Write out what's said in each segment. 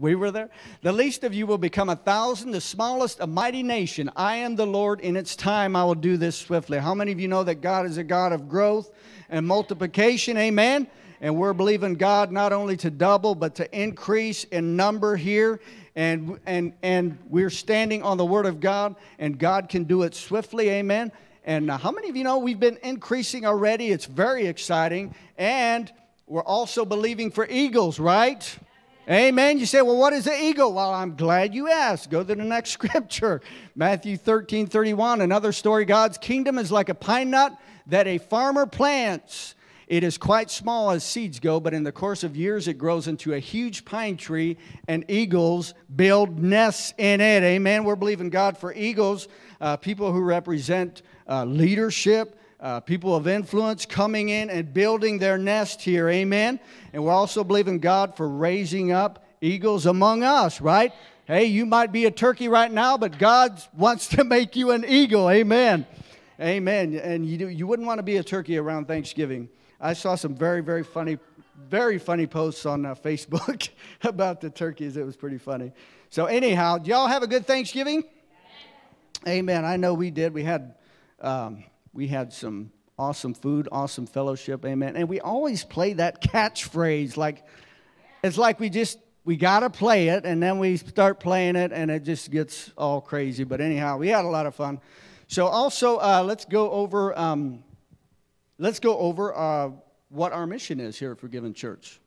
We were there. The least of you will become a thousand, the smallest a mighty nation. I am the Lord. In its time, I will do this swiftly. How many of you know that God is a God of growth and multiplication? Amen. And we're believing God not only to double, but to increase in number here. And, and, and we're standing on the Word of God, and God can do it swiftly. Amen. And uh, how many of you know we've been increasing already? It's very exciting. And we're also believing for eagles, right? Amen. You say, well, what is an eagle? Well, I'm glad you asked. Go to the next scripture Matthew 13 31. Another story God's kingdom is like a pine nut that a farmer plants. It is quite small as seeds go, but in the course of years it grows into a huge pine tree, and eagles build nests in it. Amen. We're believing God for eagles, uh, people who represent uh, leadership, uh, people of influence coming in and building their nest here. Amen. And we're also believing God for raising up eagles among us, right? Hey, you might be a turkey right now, but God wants to make you an eagle. Amen. Amen. And you, you wouldn't want to be a turkey around Thanksgiving. I saw some very, very funny, very funny posts on uh, Facebook about the turkeys. It was pretty funny. So, anyhow, y'all have a good Thanksgiving? Amen. I know we did. We had um, we had some awesome food, awesome fellowship, amen. And we always play that catchphrase like it's like we just we got to play it and then we start playing it and it just gets all crazy. But anyhow, we had a lot of fun. So also uh, let's go over um, let's go over uh, what our mission is here at Forgiven Church.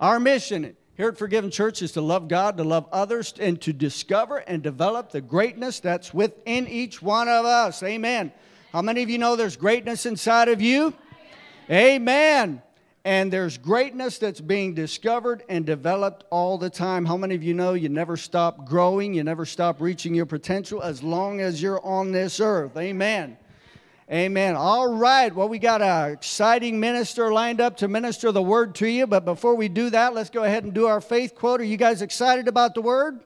Our mission here at Forgiven Church is to love God, to love others, and to discover and develop the greatness that's within each one of us. Amen. How many of you know there's greatness inside of you? Amen. And there's greatness that's being discovered and developed all the time. How many of you know you never stop growing, you never stop reaching your potential as long as you're on this earth? Amen. Amen. All right. Well, we got an exciting minister lined up to minister the word to you. But before we do that, let's go ahead and do our faith quote. Are you guys excited about the word?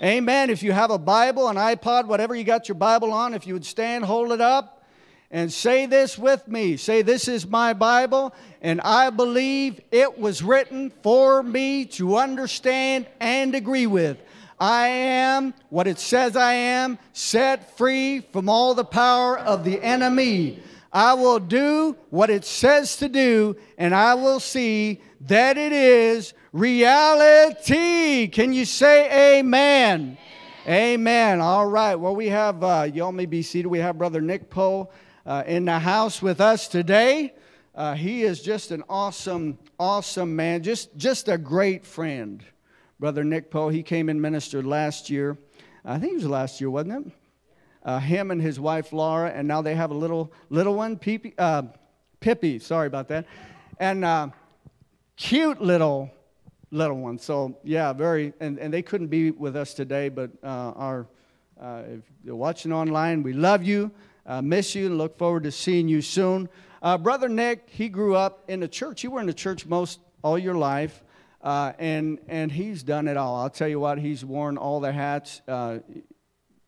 Amen. If you have a Bible, an iPod, whatever you got your Bible on, if you would stand, hold it up, and say this with me. Say, This is my Bible, and I believe it was written for me to understand and agree with. I am what it says I am, set free from all the power of the enemy. I will do what it says to do, and I will see that it is reality. Can you say amen? Amen. amen. All right. Well, we have, uh, y'all may be seated. We have Brother Nick Poe uh, in the house with us today. Uh, he is just an awesome, awesome man, just, just a great friend. Brother Nick Poe, he came and ministered last year. I think it was last year, wasn't it? Uh, him and his wife Laura, and now they have a little little one, Pippi. Uh, Pippi sorry about that, and uh, cute little little one. So yeah, very. And, and they couldn't be with us today, but uh, our uh, if you're watching online, we love you, uh, miss you, and look forward to seeing you soon. Brother Nick, he grew up in the church. You were in the church most all your life. Uh, and, and he's done it all. I'll tell you what, he's worn all the hats. Uh,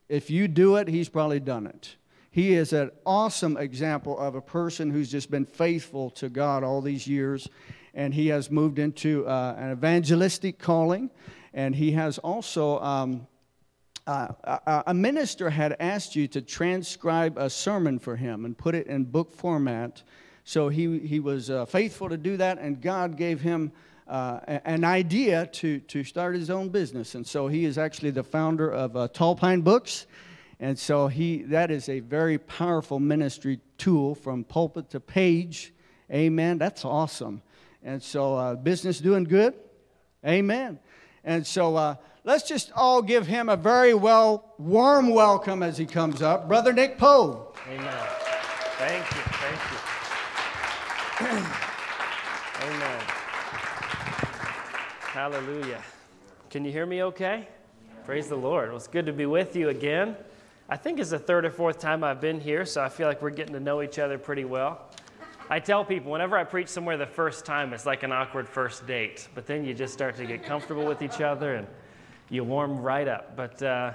if you do it, he's probably done it. He is an awesome example of a person who's just been faithful to God all these years. And he has moved into uh, an evangelistic calling. And he has also, um, uh, a, minister had asked you to transcribe a sermon for him and put it in book format. So he, he was uh, faithful to do that, and God gave him uh, an idea to, to start his own business. And so he is actually the founder of uh, Tall Pine Books. And so he, that is a very powerful ministry tool from pulpit to page. Amen. That's awesome. And so uh, business doing good. Amen. And so uh, let's just all give him a very well, warm welcome as he comes up. Brother Nick Poe. Amen. Thank you. Thank you. Amen. Hallelujah. Can you hear me okay? Praise the Lord. Well, it's good to be with you again. I think it's the third or fourth time I've been here, so I feel like we're getting to know each other pretty well. I tell people whenever I preach somewhere the first time, it's like an awkward first date, but then you just start to get comfortable with each other and you warm right up. But uh,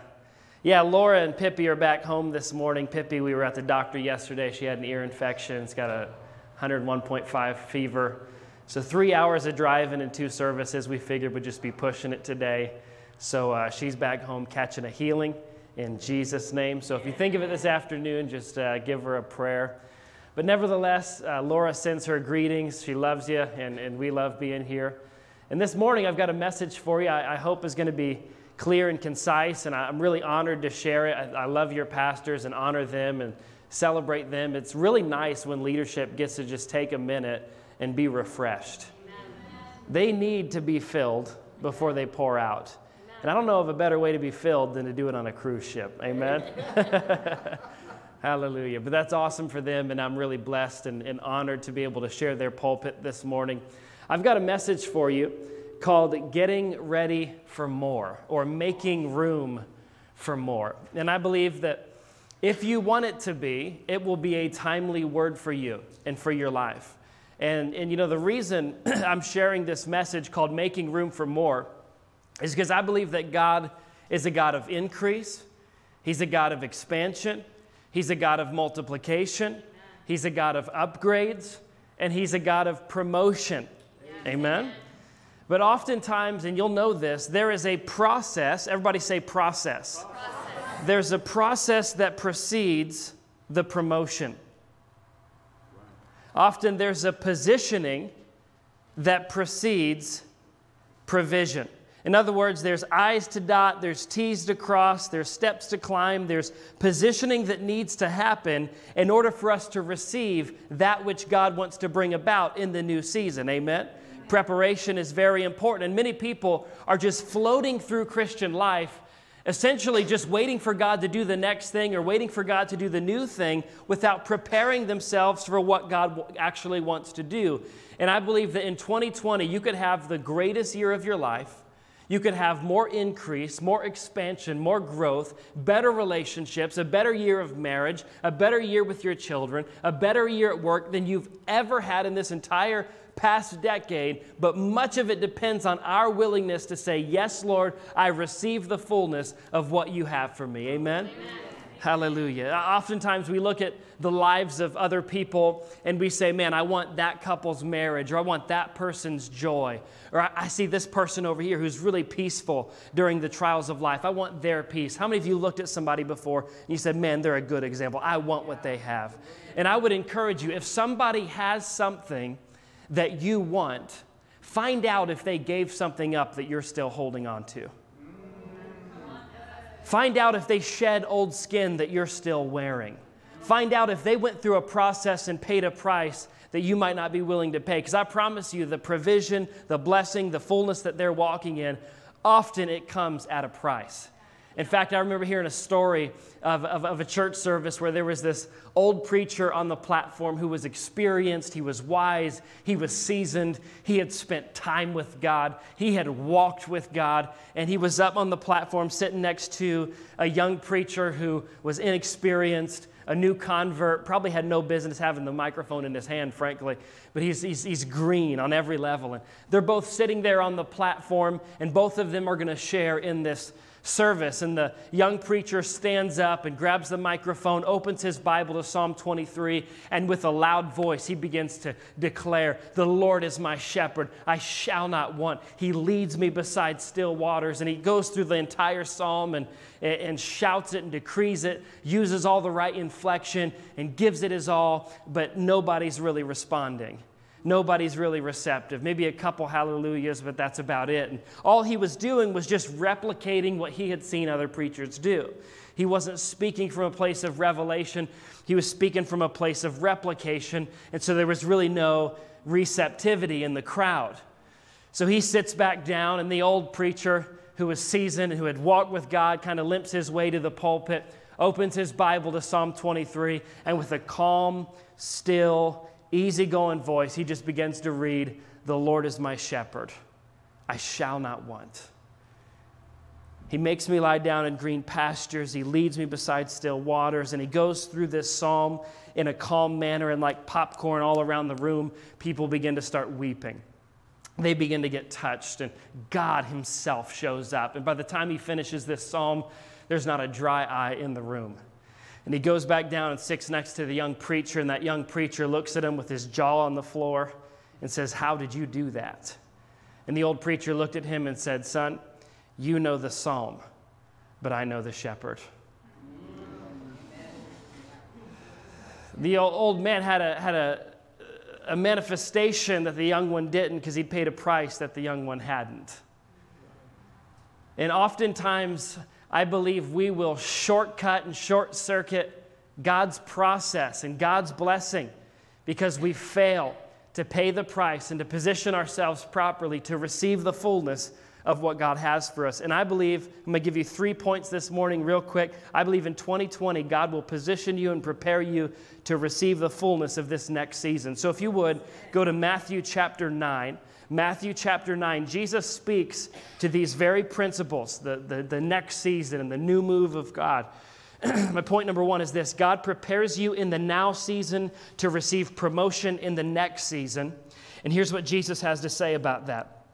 yeah, Laura and Pippi are back home this morning. Pippi, we were at the doctor yesterday. She had an ear infection. It's got a 101.5 fever. So, three hours of driving and two services, we figured would just be pushing it today. So, uh, she's back home catching a healing in Jesus' name. So, if you think of it this afternoon, just uh, give her a prayer. But nevertheless, uh, Laura sends her greetings. She loves you, and, and we love being here. And this morning, I've got a message for you I, I hope is going to be clear and concise, and I'm really honored to share it. I, I love your pastors and honor them and celebrate them. It's really nice when leadership gets to just take a minute and be refreshed. They need to be filled before they pour out. And I don't know of a better way to be filled than to do it on a cruise ship. Amen? Hallelujah. But that's awesome for them, and I'm really blessed and, and honored to be able to share their pulpit this morning. I've got a message for you called Getting Ready for More or Making Room for More. And I believe that if you want it to be, it will be a timely word for you and for your life. And, and you know, the reason I'm sharing this message called Making Room for More is because I believe that God is a God of increase, He's a God of expansion, He's a God of multiplication, He's a God of upgrades, and He's a God of promotion. Amen? But oftentimes, and you'll know this, there is a process. Everybody say process. process. There's a process that precedes the promotion. Often there's a positioning that precedes provision. In other words, there's I's to dot, there's T's to cross, there's steps to climb, there's positioning that needs to happen in order for us to receive that which God wants to bring about in the new season. Amen? Preparation is very important, and many people are just floating through Christian life essentially just waiting for God to do the next thing or waiting for God to do the new thing without preparing themselves for what God actually wants to do. And I believe that in 2020, you could have the greatest year of your life. You could have more increase, more expansion, more growth, better relationships, a better year of marriage, a better year with your children, a better year at work than you've ever had in this entire past decade, but much of it depends on our willingness to say, Yes, Lord, I receive the fullness of what you have for me. Amen? Amen. Hallelujah. Oftentimes we look at the lives of other people and we say, man, I want that couple's marriage, or I want that person's joy, or I, see this person over here who's really peaceful during the trials of life. I want their peace. How many of you looked at somebody before and you said, man, they're a good example? I want what they have. And I would encourage you, if somebody has something that you want, find out if they gave something up that you're still holding on to. Find out if they shed old skin that you're still wearing. Find out if they went through a process and paid a price that you might not be willing to pay. Because I promise you, the provision, the blessing, the fullness that they're walking in, often it comes at a price. In fact, I remember hearing a story of, of, of, a church service where there was this old preacher on the platform who was experienced, he was wise, he was seasoned, he had spent time with God, he had walked with God, and he was up on the platform sitting next to a young preacher who was inexperienced. A new convert, probably had no business having the microphone in his hand, frankly, but he's, he's, he's green on every level. And they're both sitting there on the platform, and both of them are going to share in this service. And the young preacher stands up and grabs the microphone, opens his Bible to Psalm 23, and with a loud voice, he begins to declare, The Lord is my shepherd. I shall not want. He leads me beside still waters. And he goes through the entire psalm and, and shouts it and decrees it, uses all the right inflection, and gives it his all, but nobody's really responding nobody's really receptive. Maybe a couple hallelujahs, but that's about it. And all he was doing was just replicating what he had seen other preachers do. He wasn't speaking from a place of revelation, he was speaking from a place of replication. And so there was really no receptivity in the crowd. So he sits back down, and the old preacher who was seasoned, who had walked with God, kind of limps his way to the pulpit, opens his Bible to Psalm 23, and with a calm, still, easygoing voice, he just begins to read, The Lord is my shepherd. I shall not want. He makes me lie down in green pastures. He leads me beside still waters. And he goes through this psalm in a calm manner, and like popcorn all around the room, people begin to start weeping. They begin to get touched, and God Himself shows up. And by the time he finishes this psalm, there's not a dry eye in the room. And he goes back down and sits next to the young preacher, and that young preacher looks at him with his jaw on the floor, and says, How did you do that? And the old preacher looked at him and said, Son, you know the psalm, but I know the shepherd. The old man had a, had a, a manifestation that the young one didn't because he paid a price that the young one hadn't. And oftentimes, I believe we will shortcut and short circuit God's process and God's blessing because we fail to pay the price and to position ourselves properly to receive the fullness of what God has for us. And I believe, I'm going to give you three points this morning, real quick. I believe in 2020, God will position you and prepare you to receive the fullness of this next season. So if you would, go to Matthew chapter 9. Matthew chapter 9, Jesus speaks to these very principles, the, the, the next season and the new move of God. My point number one is this God prepares you in the now season to receive promotion in the next season. And here's what Jesus has to say about that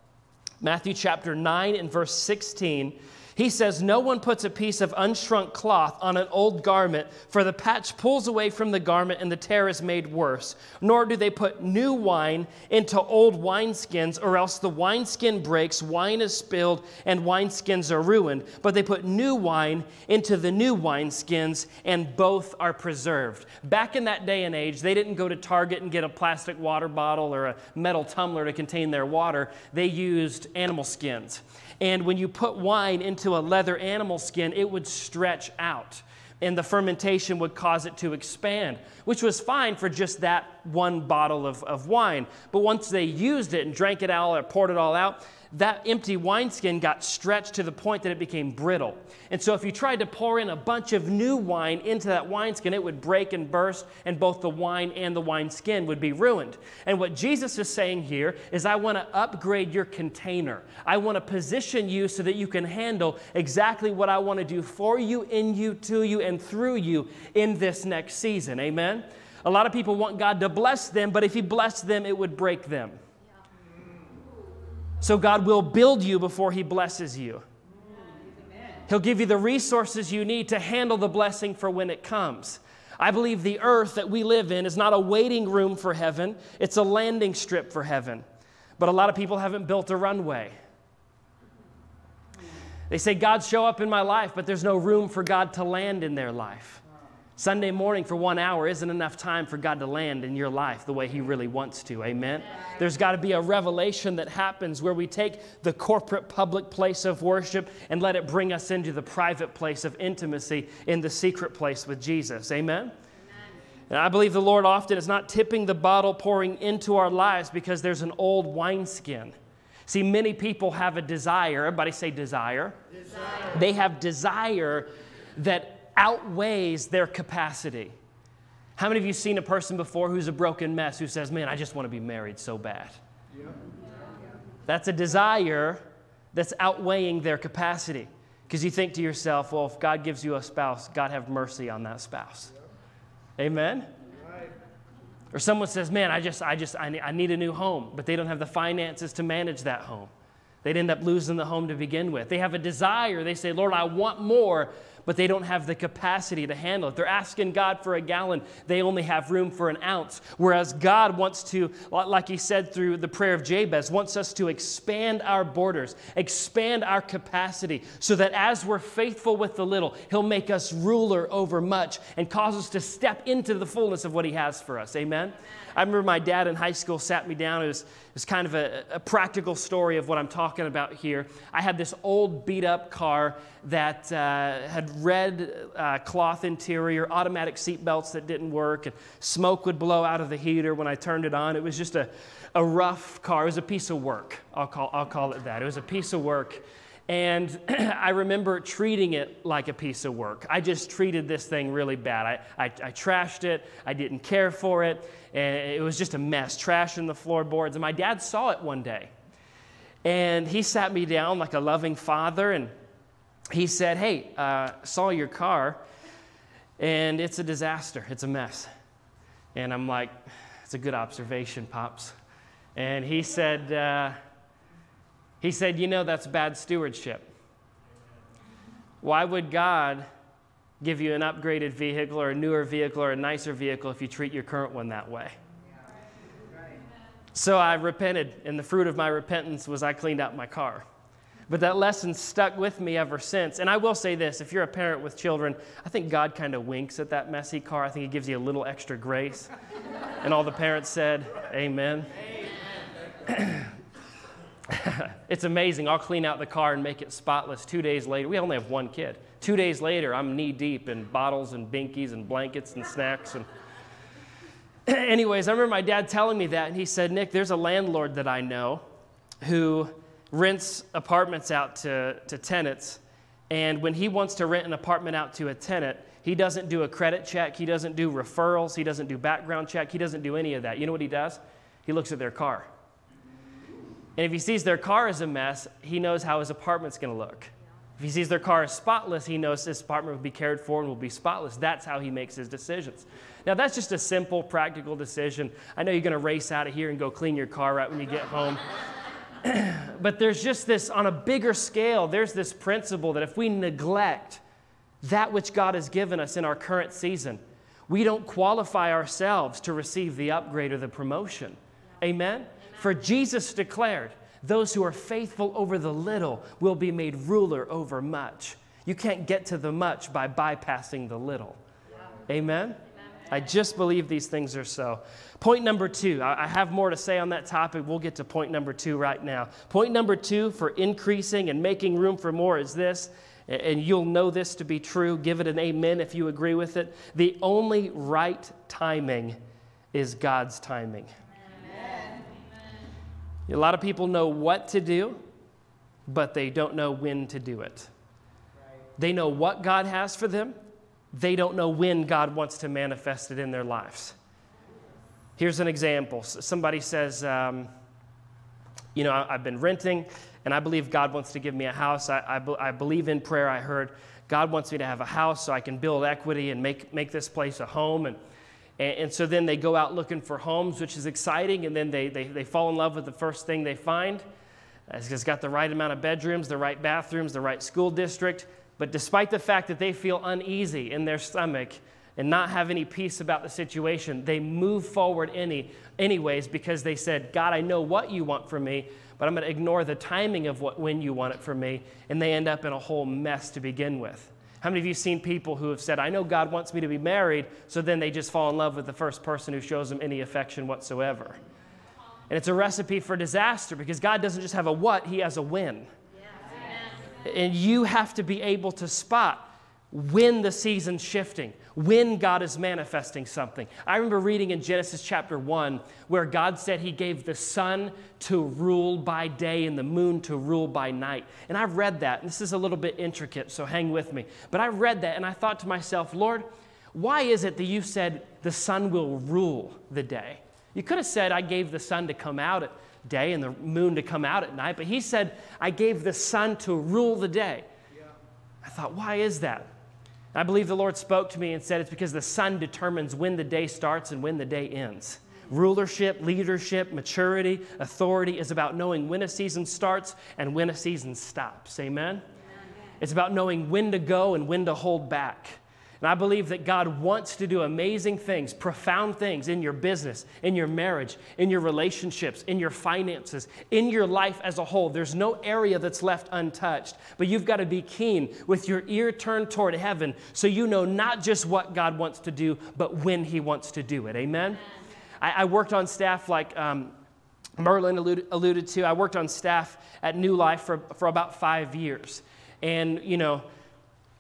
Matthew chapter 9 and verse 16 he says, No one puts a piece of unshrunk cloth on an old garment, for the patch pulls away from the garment and the tear is made worse. Nor do they put new wine into old wineskins, or else the wineskin breaks, wine is spilled, and wineskins are ruined. But they put new wine into the new wineskins, and both are preserved. Back in that day and age, they didn't go to Target and get a plastic water bottle or a metal tumbler to contain their water, they used animal skins. And when you put wine into a leather animal skin, it would stretch out. And the fermentation would cause it to expand, which was fine for just that one bottle of, of wine. But once they used it and drank it all or poured it all out, that empty wineskin got stretched to the point that it became brittle. And so, if you tried to pour in a bunch of new wine into that wineskin, it would break and burst, and both the wine and the wineskin would be ruined. And what Jesus is saying here is, I want to upgrade your container. I want to position you so that you can handle exactly what I want to do for you, in you, to you, and through you in this next season. Amen? A lot of people want God to bless them, but if He blessed them, it would break them. So God will build you before He blesses you. He'll give you the resources you need to handle the blessing for when it comes. I believe the earth that we live in is not a waiting room for heaven, it's a landing strip for heaven. But a lot of people haven't built a runway. They say, God, show up in my life, but there's no room for God to land in their life. Sunday morning for one hour isn't enough time for God to land in your life the way He really wants to. Amen? There's got to be a revelation that happens where we take the corporate public place of worship and let it bring us into the private place of intimacy in the secret place with Jesus. Amen? And I believe the Lord often is not tipping the bottle, pouring into our lives because there's an old wineskin. See, many people have a desire. Everybody say desire. desire. They have desire that outweighs their capacity. How many of you seen a person before who's a broken mess who says, Man, I just want to be married so bad? Yeah. That's a desire that's outweighing their capacity. Because you think to yourself, well, if God gives you a spouse, God have mercy on that spouse. Yeah. Amen? Right. Or someone says, man, I just, I just, I need, I need a new home, but they don't have the finances to manage that home. They'd end up losing the home to begin with. They have a desire. They say, Lord, I want more, but they don't have the capacity to handle it. They're asking God for a gallon, they only have room for an ounce. Whereas God wants to, like He said through the prayer of Jabez, wants us to expand our borders, expand our capacity, so that as we're faithful with the little, He'll make us ruler over much and cause us to step into the fullness of what He has for us. Amen? I remember my dad in high school sat me down. It was, it was kind of a, a practical story of what I'm talking about here. I had this old beat up car that uh, had red uh, cloth interior, automatic seat belts that didn't work, and smoke would blow out of the heater when I turned it on. It was just a, a rough car. It was a piece of work. I'll call, I'll call it that. It was a piece of work. And I remember treating it like a piece of work. I just treated this thing really bad. I, I, I, trashed it, I didn't care for it, and it was just a mess, trash in the floorboards. And my dad saw it one day. And he sat me down like a loving father and he said, Hey, uh, saw your car, and it's a disaster. It's a mess. And I'm like, It's a good observation, Pops. And he said, uh, he said, You know, that's bad stewardship. Why would God give you an upgraded vehicle or a newer vehicle or a nicer vehicle if you treat your current one that way? So I repented, and the fruit of my repentance was I cleaned out my car. But that lesson stuck with me ever since. And I will say this if you're a parent with children, I think God kind of winks at that messy car. I think He gives you a little extra grace. and all the parents said, Amen. Amen. it's amazing. I'll clean out the car and make it spotless. Two days later, we only have one kid. Two days later, I'm knee deep in bottles and binkies and blankets and snacks. And anyways, I remember my dad telling me that, and he said, Nick, there's a landlord that I know who rents apartments out to, to tenants. And when he wants to rent an apartment out to a tenant, he doesn't do a credit check, he doesn't do referrals, he doesn't do background check, he doesn't do any of that. You know what he does? He looks at their car. And if he sees their car is a mess, he knows how his apartment's going to look. If he sees their car is spotless, he knows his apartment will be cared for and will be spotless. That's how he makes his decisions. Now, that's just a simple, practical decision. I know you're going to race out of here and go clean your car right when you get home. but there's just this, on a bigger scale, there's this principle that if we neglect that which God has given us in our current season, we don't qualify ourselves to receive the upgrade or the promotion. Amen? For Jesus declared, those who are faithful over the little will be made ruler over much. You can't get to the much by bypassing the little. Amen? I just believe these things are so. Point number two, I have more to say on that topic. We'll get to point number two right now. Point number two for increasing and making room for more is this, and you'll know this to be true. Give it an amen if you agree with it. The only right timing is God's timing. A lot of people know what to do, but they don't know when to do it. They know what God has for them, they don't know when God wants to manifest it in their lives. Here's an example somebody says, um, You know, I've been renting and I believe God wants to give me a house. I, I, I, believe in prayer. I heard God wants me to have a house so I can build equity and make, make this place a home. And and, and, so then they go out looking for homes, which is exciting, and then they, they, they fall in love with the first thing they find. It's got the right amount of bedrooms, the right bathrooms, the right school district. But despite the fact that they feel uneasy in their stomach and not have any peace about the situation, they move forward any, anyways because they said, God, I know what you want from me, but I'm going to ignore the timing of what, when you want it from me. And they end up in a whole mess to begin with. How many of you seen people who have said, I know God wants me to be married, so then they just fall in love with the first person who shows them any affection whatsoever? And it's a recipe for disaster because God doesn't just have a what, He has a when. And you have to be able to spot when the season's shifting, when God is manifesting something. I remember reading in Genesis chapter 1 where God said He gave the sun to rule by day and the moon to rule by night. And I've read that, and this is a little bit intricate, so hang with me. But I read that and I thought to myself, Lord, why is it that you said the sun will rule the day? You could have said, I gave the sun to come out at day and the moon to come out at night, but He said, I gave the sun to rule the day. Yeah. I thought, why is that? I believe the Lord spoke to me and said it's because the sun determines when the day starts and when the day ends. Rulership, leadership, maturity, authority is about knowing when a season starts and when a season stops. Amen? Amen? It's about knowing when to go and when to hold back. And I believe that God wants to do amazing things, profound things in your business, in your marriage, in your relationships, in your finances, in your life as a whole. There's no area that's left untouched. But you've got to be keen with your ear turned toward heaven so you know not just what God wants to do, but when He wants to do it. Amen? I, I worked on staff like. Um, Merlin alluded, alluded to, I worked on staff at New Life for, for about five years. And, you know,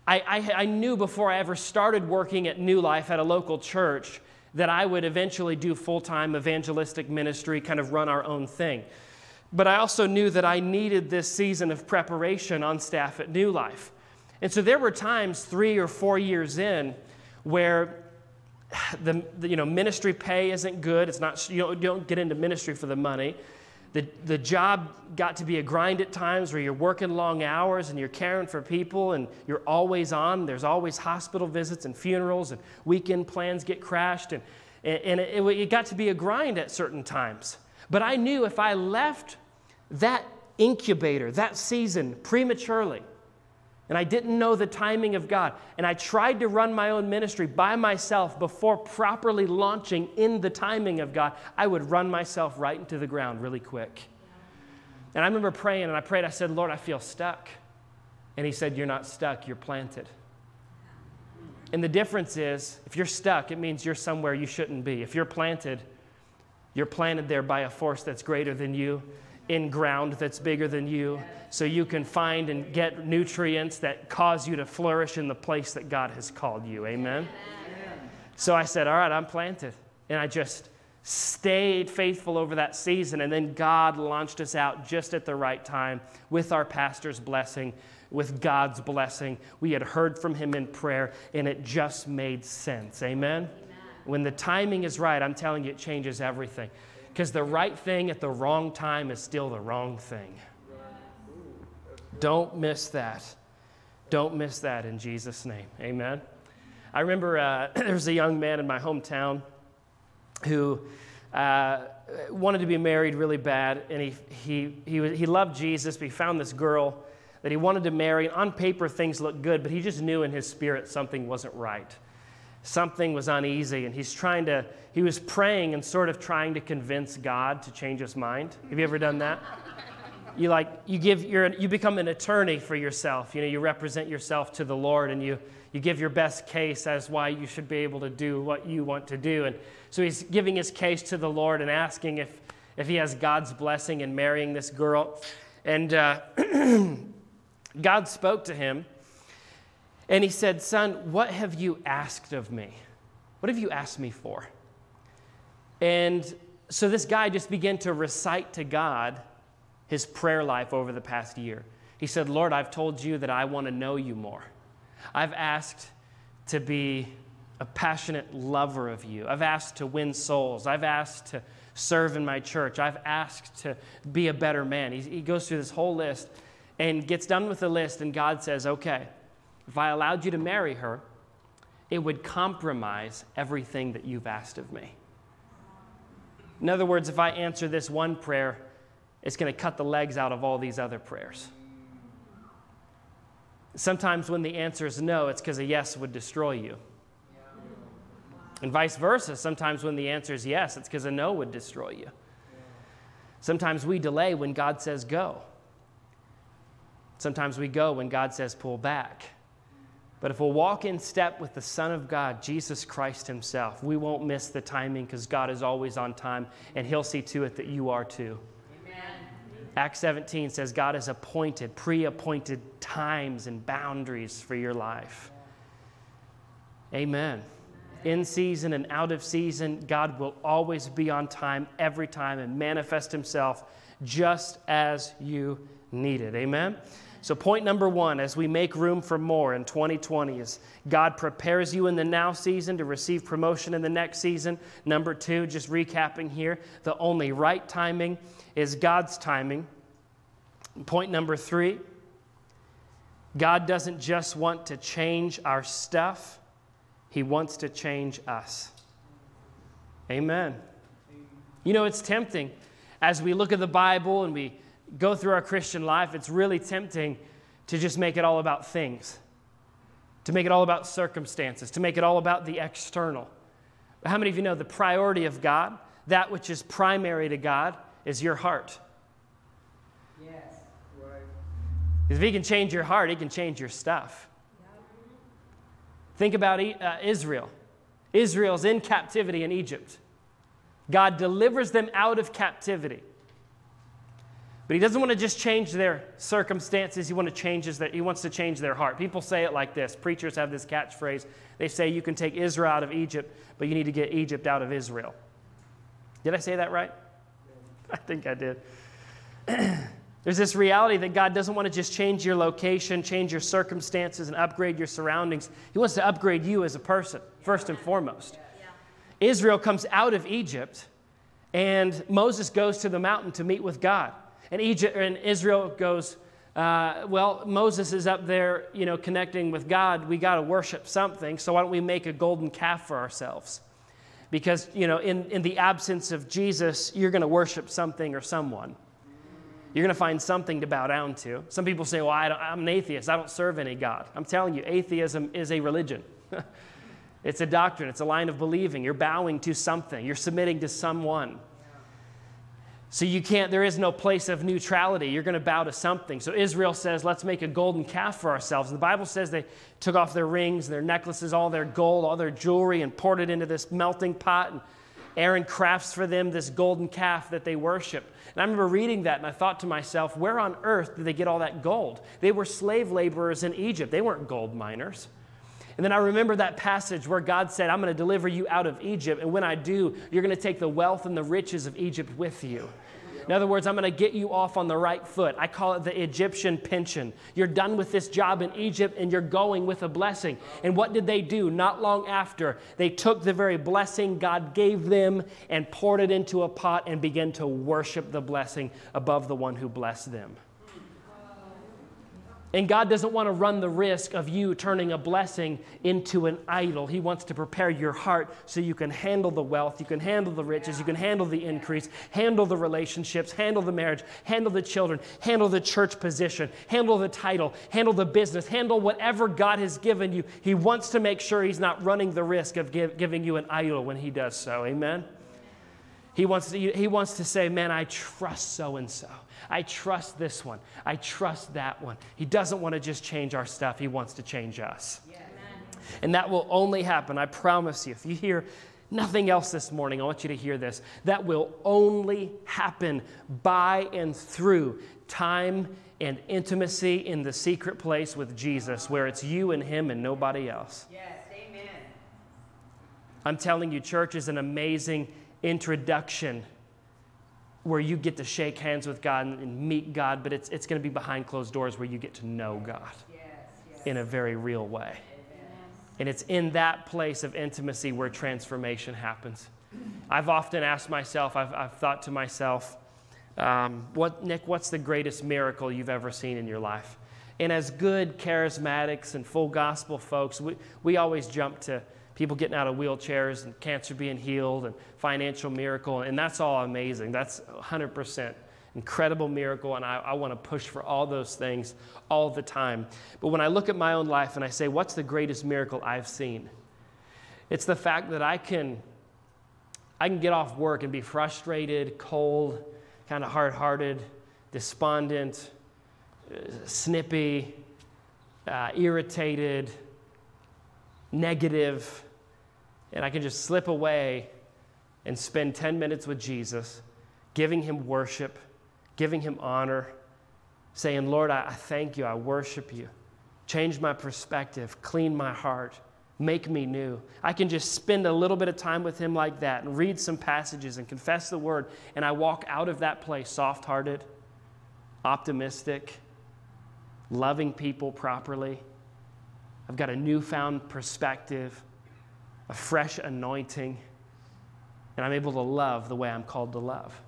I, I, I, knew before I ever started working at New Life at a local church that I would eventually do full time evangelistic ministry, kind of run our own thing. But I also knew that I needed this season of preparation on staff at New Life. And so there were times, three or four years in, where the, the you know, ministry pay isn't good. It's not, you don't, you don't get into ministry for the money. The, the job got to be a grind at times where you're working long hours and you're caring for people and you're always on. There's always hospital visits and funerals and weekend plans get crashed. And, and it, it got to be a grind at certain times. But I knew if I left that incubator, that season prematurely, and I didn't know the timing of God. And I tried to run my own ministry by myself before properly launching in the timing of God. I would run myself right into the ground really quick. And I remember praying, and I prayed, I said, Lord, I feel stuck. And He said, You're not stuck, you're planted. And the difference is, if you're stuck, it means you're somewhere you shouldn't be. If you're planted, you're planted there by a force that's greater than you, in ground that's bigger than you, so you can find and get nutrients that cause you to flourish in the place that God has called you. Amen? So I said, All right, I'm planted. And I just stayed faithful over that season. And then God launched us out just at the right time with our pastor's blessing, with God's blessing. We had heard from him in prayer, and it just made sense. Amen? Amen. When the timing is right, I'm telling you, it changes everything. Because the right thing at the wrong time is still the wrong thing. Don't miss that. Don't miss that in Jesus' name. Amen. I remember uh, there was a young man in my hometown who uh, wanted to be married really bad, and he, he, he, he loved Jesus, but he found this girl that he wanted to marry. And on paper, things looked good, but he just knew in his spirit something wasn't right. Something was uneasy, and he's trying to, he was praying and sort of trying to convince God to change his mind. Have you ever done that? You like, you give, you're, you become an attorney for yourself. You know, you represent yourself to the Lord, and you, you give your best case as why you should be able to do what you want to do. And so he's giving his case to the Lord and asking if, if he has God's blessing in marrying this girl. And uh, God spoke to him and he said, Son, what have you asked of me? What have you asked me for? And so this guy just began to recite to God his prayer life over the past year. He said, Lord, I've told you that I want to know you more. I've asked to be a passionate lover of you. I've asked to win souls. I've asked to serve in my church. I've asked to be a better man. He, he goes through this whole list and gets done with the list, and God says, Okay, if I allowed you to marry her, it would compromise everything that you've asked of me. In other words, if I answer this one prayer, it's going to cut the legs out of all these other prayers. Sometimes when the answer is no, it's because a yes would destroy you. And vice versa, sometimes when the answer is yes, it's because a no would destroy you. Sometimes we delay when God says go. Sometimes we go when God says pull back. But if we'll walk in step with the Son of God, Jesus Christ Himself, we won't miss the timing because God is always on time and He'll see to it that you are too. Amen. Acts 17 says God has appointed, pre appointed times and boundaries for your life. Amen. In season and out of season, God will always be on time every time and manifest Himself just as you need it. Amen. So, point number one, as we make room for more in 2020, is God prepares you in the now season to receive promotion in the next season. Number two, just recapping here, the only right timing is God's timing. Point number three, God doesn't just want to change our stuff, He wants to change us. Amen. You know, it's tempting as we look at the Bible and we go through our Christian life, it's really tempting to just make it all about things, to make it all about circumstances, to make it all about the external. But how many of you know the priority of God, that which is primary to God, is your heart? Yes, right. Because if He can change your heart, He can change your stuff. Think about uh, Israel. Israel's in captivity in Egypt. God delivers them out of captivity. But he doesn't want to just change their circumstances. He, want to change their, he wants to change their heart. People say it like this. Preachers have this catchphrase. They say you can take Israel out of Egypt, but you need to get Egypt out of Israel. Did I say that right? I think I did. There's this reality that God doesn't want to just change your location, change your circumstances, and upgrade your surroundings. He wants to upgrade you as a person, first and foremost. Israel comes out of Egypt, and Moses goes to the mountain to meet with God. And, Egypt, and Israel goes, uh, well, Moses is up there, you know, connecting with God. We got to worship something. So why don't we make a golden calf for ourselves? Because, you know, in, in the absence of Jesus, you're going to worship something or someone. You're going to find something to bow down to. Some people say, Well, I am an atheist. I don't serve any God. I'm telling you, atheism is a religion. it's a doctrine, it's a line of believing. You're bowing to something, you're submitting to someone. So you can't, there is no place of neutrality. You're going to bow to something. So Israel says, let's make a golden calf for ourselves. And the Bible says they took off their rings, their necklaces, all their gold, all their jewelry, and poured it into this melting pot. And Aaron crafts for them this golden calf that they worship. And I remember reading that and I thought to myself, where on earth did they get all that gold? They were slave laborers in Egypt, they weren't gold miners. And then I remember that passage where God said, I'm going to deliver you out of Egypt. And when I do, you're going to take the wealth and the riches of Egypt with you. In other words, I'm going to get you off on the right foot. I call it the Egyptian pension. You're done with this job in Egypt and you're going with a blessing. And what did they do? Not long after, they took the very blessing God gave them and poured it into a pot and began to worship the blessing above the one who blessed them. And God doesn't want to run the risk of you turning a blessing into an idol. He wants to prepare your heart so you can handle the wealth, you can handle the riches, you can handle the increase, handle the relationships, handle the marriage, handle the children, handle the church position, handle the title, handle the business, handle whatever God has given you. He wants to make sure He's not running the risk of give, giving you an idol when He does so. Amen? He wants to, he wants to say, Man, I trust so and so. I trust this one. I trust that one. He doesn't want to just change our stuff, He wants to change us. Yeah. And that will only happen, I promise you. If you hear nothing else this morning, I want you to hear this. That will only happen by and through time and intimacy in the secret place with Jesus, where it's you and Him and nobody else. Yes, amen. I'm telling you, church is an amazing introduction where you get to shake hands with God and, meet God, but it's, it's going to be behind closed doors where you get to know God yes, yes. in a very real way. And it's in that place of intimacy where transformation happens. I've often asked myself, I've, I've thought to myself, um, what, Nick, what's the greatest miracle you've ever seen in your life? And as good charismatics and full gospel folks, we, we always jump to people getting out of wheelchairs and cancer being healed and financial miracle. And that's all amazing. That's 100% incredible miracle. And I, I want to push for all those things all the time. But when I look at my own life and I say, what's the greatest miracle I've seen? It's the fact that I can, I can get off work and be frustrated, cold, kind of hard hearted, despondent, snippy, uh, irritated negative, and I can just slip away and spend 10 minutes with Jesus, giving him worship, giving him honor, saying, Lord, I, thank you, I worship you. Change my perspective, clean my heart, make me new. I can just spend a little bit of time with him like that and read some passages and confess the word, and I walk out of that place soft hearted, optimistic, loving people properly I've got a newfound perspective, a fresh anointing, and I'm able to love the way I'm called to love.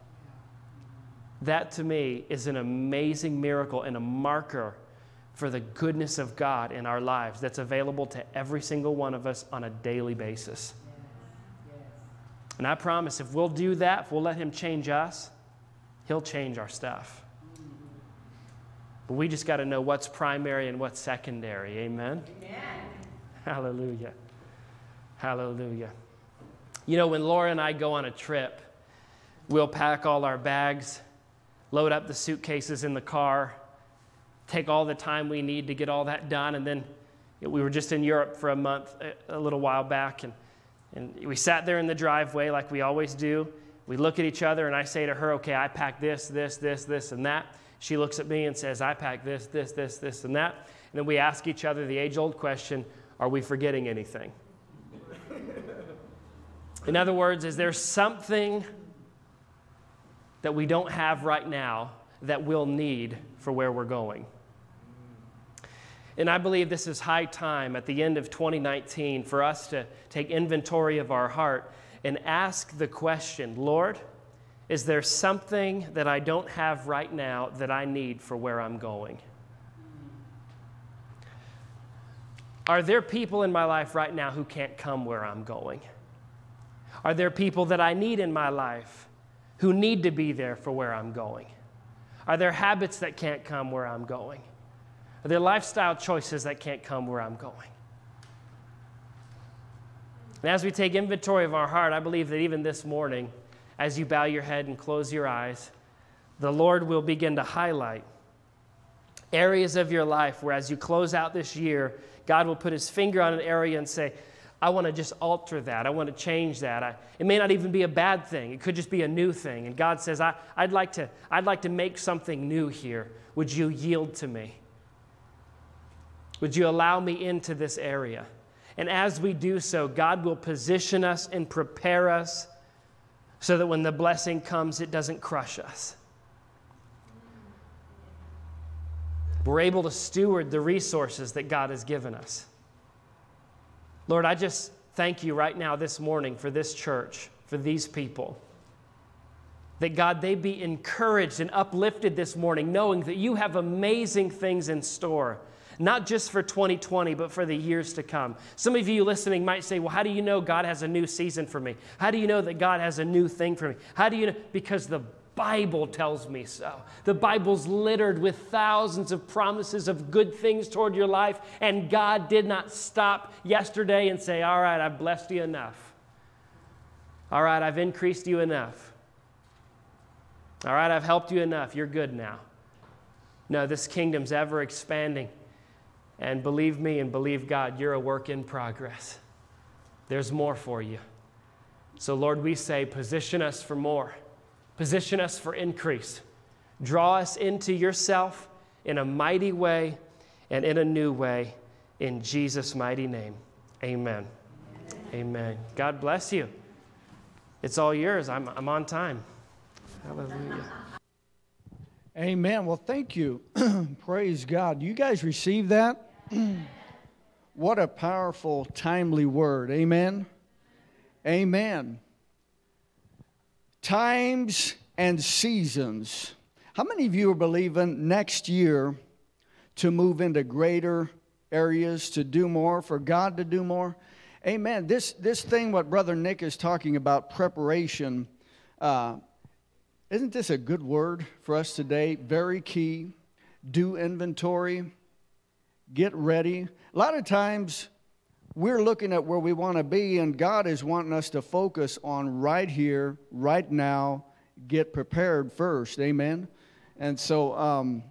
That to me is an amazing miracle and a marker for the goodness of God in our lives that's available to every single one of us on a daily basis. And I promise if we'll do that, if we'll let Him change us, He'll change our stuff. But we just got to know what's primary and what's secondary. Amen? Amen? Hallelujah. Hallelujah. You know, when Laura and I go on a trip, we'll pack all our bags, load up the suitcases in the car, take all the time we need to get all that done. And then we were just in Europe for a month a little while back, and, and we sat there in the driveway like we always do. We look at each other, and I say to her, Okay, I packed this, this, this, this, and that. She looks at me and says, I pack this, this, this, this, and that. And then we ask each other the age old question Are we forgetting anything? In other words, is there something that we don't have right now that we'll need for where we're going? And I believe this is high time at the end of 2019 for us to take inventory of our heart and ask the question Lord, is there something that I don't have right now that I need for where I'm going? Are there people in my life right now who can't come where I'm going? Are there people that I need in my life who need to be there for where I'm going? Are there habits that can't come where I'm going? Are there lifestyle choices that can't come where I'm going? And as we take inventory of our heart, I believe that even this morning, as you bow your head and close your eyes, the Lord will begin to highlight areas of your life where, as you close out this year, God will put his finger on an area and say, I want to just alter that. I want to change that. I, it may not even be a bad thing. It could just be a new thing. And God says, I, would like to, I'd like to make something new here. Would you yield to me? Would you allow me into this area? And as we do so, God will position us and prepare us so that when the blessing comes, it doesn't crush us. We're able to steward the resources that God has given us. Lord, I just thank you right now this morning for this church, for these people. That God, they be encouraged and uplifted this morning, knowing that you have amazing things in store, not just for 2020, but for the years to come. Some of you listening might say, Well, how do you know God has a new season for me? How do you know that God has a new thing for me? How do you know? Because the Bible tells me so. The Bible's littered with thousands of promises of good things toward your life, and God did not stop yesterday and say, All right, I've blessed you enough. All right, I've increased you enough. All right, I've helped you enough. You're good now. No, this kingdom's ever expanding. And believe me and believe God, you're a work in progress. There's more for you. So, Lord, we say, position us for more. Position us for increase. Draw us into yourself in a mighty way and in a new way. In Jesus' mighty name. Amen. Amen. God bless you. It's all yours. I'm, I'm on time. Hallelujah. Amen. Well, thank you. Praise God. You guys receive that? what a powerful, timely word. Amen. Amen times and seasons. How many of you are believing next year to move into greater areas, to do more, for God to do more? Amen. This, this thing, what Brother Nick is talking about, preparation, uh, isn't this a good word for us today? Very key. Do inventory, get ready. A lot of times, we're looking at where we want to be, and God is wanting us to focus on right here, right now, get prepared first. Amen. And so um,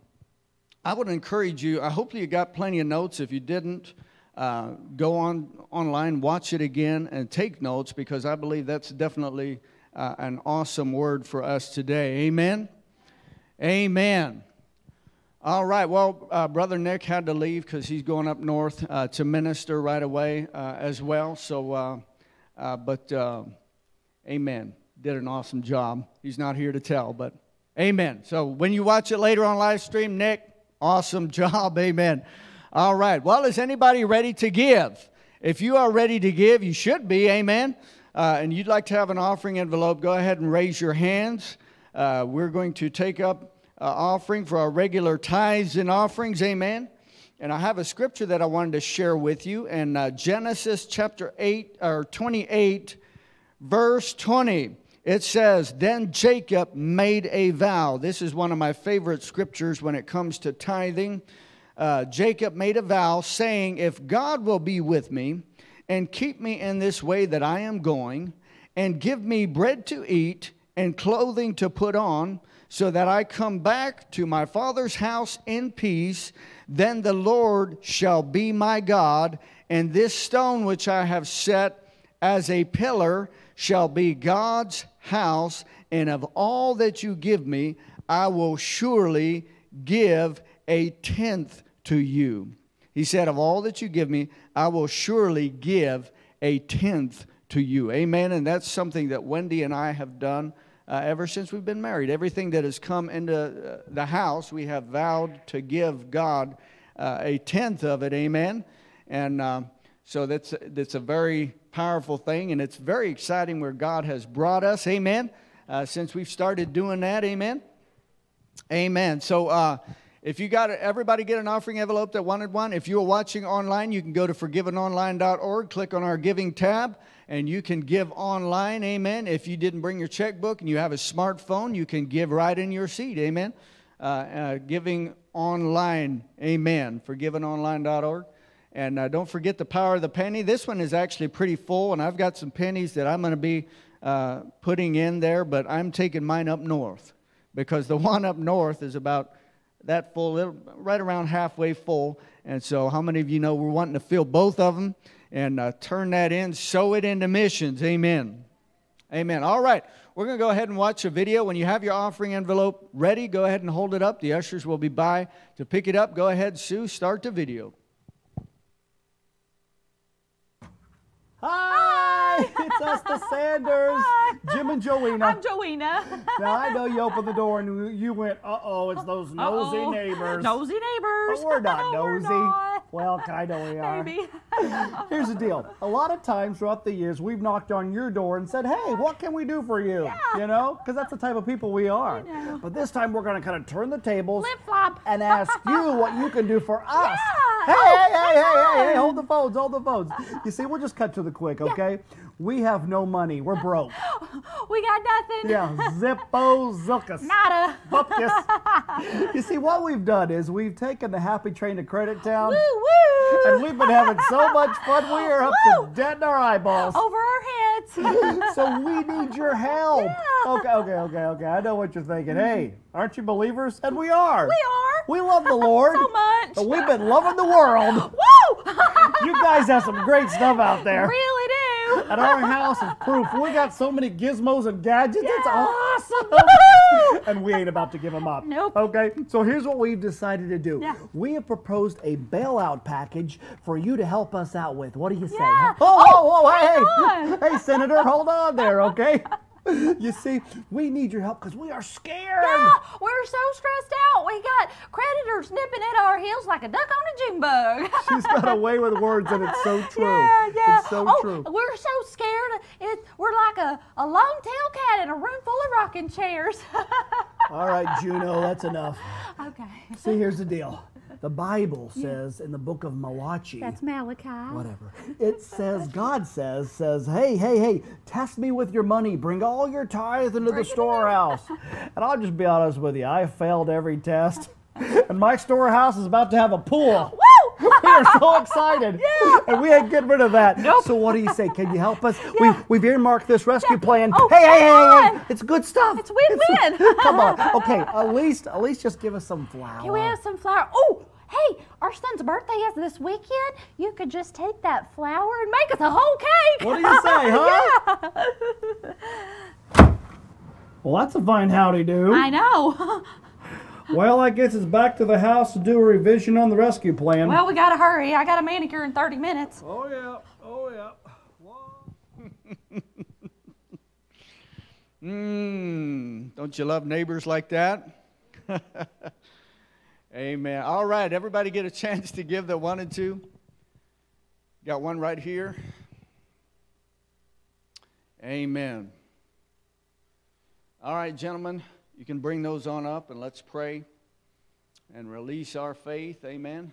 I would encourage you, I hope you got plenty of notes. If you didn't, uh, go on online, watch it again, and take notes because I believe that's definitely uh, an awesome word for us today. Amen. Amen. All right. Well, uh, Brother Nick had to leave because he's going up north uh, to minister right away uh, as well. So, uh, uh, but uh, amen. Did an awesome job. He's not here to tell, but amen. So, when you watch it later on live stream, Nick, awesome job. Amen. All right. Well, is anybody ready to give? If you are ready to give, you should be. Amen. and you'd like to have an offering envelope, go ahead and raise your hands. we're going to take up uh, offering for our regular tithes and offerings. Amen. And I have a scripture that I wanted to share with you in uh, Genesis chapter 8 or 28, verse 20. It says, Then Jacob made a vow. This is one of my favorite scriptures when it comes to tithing. Uh, Jacob made a vow saying, If God will be with me and keep me in this way that I am going, and give me bread to eat and clothing to put on, so that I come back to my father's house in peace. Then the Lord shall be my God, and this stone which I have set as a pillar shall be God's house, and of all that you give me, I will surely give a tenth to you. He said, Of all that you give me, I will surely give a tenth to you. Amen. And that's something that Wendy and I have done uh, ever since we've been married. Everything that has come into uh, the house, we have vowed to give God uh, a tenth of it. Amen. And uh, so that's that's a very powerful thing, and it's very exciting where God has brought us. Amen. Uh, since we've started doing that. Amen. Amen. So. If you got everybody get an offering envelope that wanted one. If you're watching online, you can go to forgivenonline.org, click on our giving tab, and you can give online. Amen. If you didn't bring your checkbook and you have a smartphone, you can give right in your seat. Amen. uh, uh, Giving Online. Amen. Forgivenonline.org. And uh, don't forget the power of the penny. This one is actually pretty full, and I've got some pennies that I'm going to be uh, putting in there, but I'm taking mine up north because the one up north is about that full, right around halfway full. And so, how many of you know we're wanting to fill both of them and uh, turn that in, sow it into missions? Amen. Amen. All right, we're going to go ahead and watch a video. When you have your offering envelope ready, go ahead and hold it up. The ushers will be by to pick it up. Go ahead, Sue, start the video. Hi, it's us, the Sanders, Hi. Jim and Joanna. I'm Joanna. now I know you opened the door and you went, "Uh oh, it's those nosy Uh-oh. neighbors." Nosy neighbors. But we're not We're nosy. not. Well, kind of we are. Maybe. Here's the deal. A lot of times throughout the years, we've knocked on your door and said, "Hey, what can we do for you?" Yeah. You know, because that's the type of people we are. But this time we're going to kind of turn the tables Flip flop. and ask you what you can do for us. Yeah. Hey, Oh, hey, hey, hey, hey, hey, hold the phones, hold the phones. You see, we'll just cut to the quick, okay? We have no money. We're broke. We got nothing. Yeah, zippo zilkus. Nada. Bupkis. You see, what we've done is we've taken the happy train to Credit Town, Woo woo. And we've been having so much fun. We are up Woo. to dead in our eyeballs. Over our heads. So we need your help. Yeah. Okay, okay, okay, okay. I know what you're thinking. Hey, aren't you believers? And we are. we are. We love the Lord. So much. But we've been loving the world. Woo. You guys have some great stuff out there. really And our house is proof. We got so many gizmos and gadgets. It's awesome. And we ain't about to give them up. Nope. Okay, so here's what we've decided to do. Yeah. We have proposed a bailout package for you to help us out with. What do you say? Yeah. huh? Oh, oh, oh, hey, hey, Senator, hold on there, okay? You see, we need your help because we are scared. Yeah, we're so stressed out. We got creditors nipping at our heels like a duck on a June bug. She's got a way with words, and it's so true. Yeah, yeah. It's so oh, true. We're so scared. It, we're like a, a long tailed cat in a room full of rocking chairs. All right, Juno, that's enough. okay. See, here's the deal. The Bible says in the book of Malachi. That's Malachi. whatever. It says, God says, says, hey, hey, hey, test me with your money. Bring all your tithe into the Bring storehouse. and I'll just be honest with you, I failed every test. And my storehouse is about to have a pool. Woo! We are so excited. Yeah. And we ain't get rid of that. Nope. So what do you say? Can you help us? Yeah. We've, we've earmarked this rescue Yeah. plan. Oh, hey, hey, hey, hey, hey. It's good stuff. It's win-win. Come on. Okay, at least at least just give us some flour. Can we have some flour? Oh, hey, our son's birthday is this weekend. You could just take that flour and make us a whole cake. What do you say, huh? Yeah. Well, that's a fine howdy do. I know. Well, I guess it's back to the house to do a revision on the rescue plan. well, we gotta hurry. I got a manicure in 30 minutes. oh yeah, oh yeah. Mmm, don't you love neighbors like that? Amen. All right, everybody get a chance to give that wanted to. Got one right here. Amen. All right, gentlemen, you can bring those on up and let's pray and release our faith. Amen.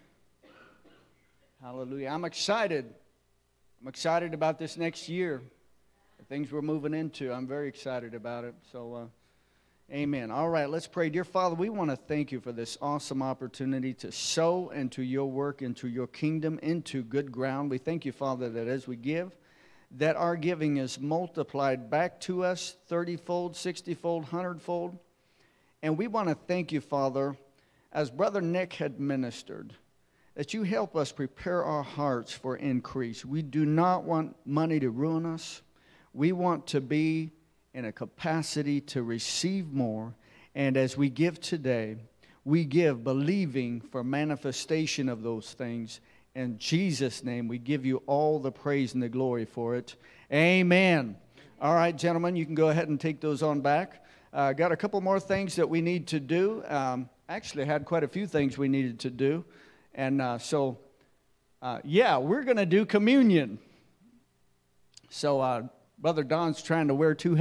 Hallelujah. I'm excited. I'm excited about this next year the things we're moving into. I'm very excited about it. So, uh, amen. All right, let's pray. Dear Father, we want to thank you for this awesome opportunity to sow into your work, into your kingdom, into good ground. We thank you, Father, that as we give, that our giving is multiplied back to us 30 fold, 60 fold, 100 fold. And we want to thank you, Father, as Brother Nick had ministered, that you help us prepare our hearts for increase. We do not want money to ruin us. We want to be in a capacity to receive more. And as we give today, we give believing for manifestation of those things. In Jesus' name, we give you all the praise and the glory for it. Amen. All right, gentlemen, you can go ahead and take those on back. Uh, got a couple more things that we need to do. Um, actually, had quite a few things we needed to do. And uh, so, uh, yeah, we're going to do communion. So, uh, Brother Don's trying to wear two hats.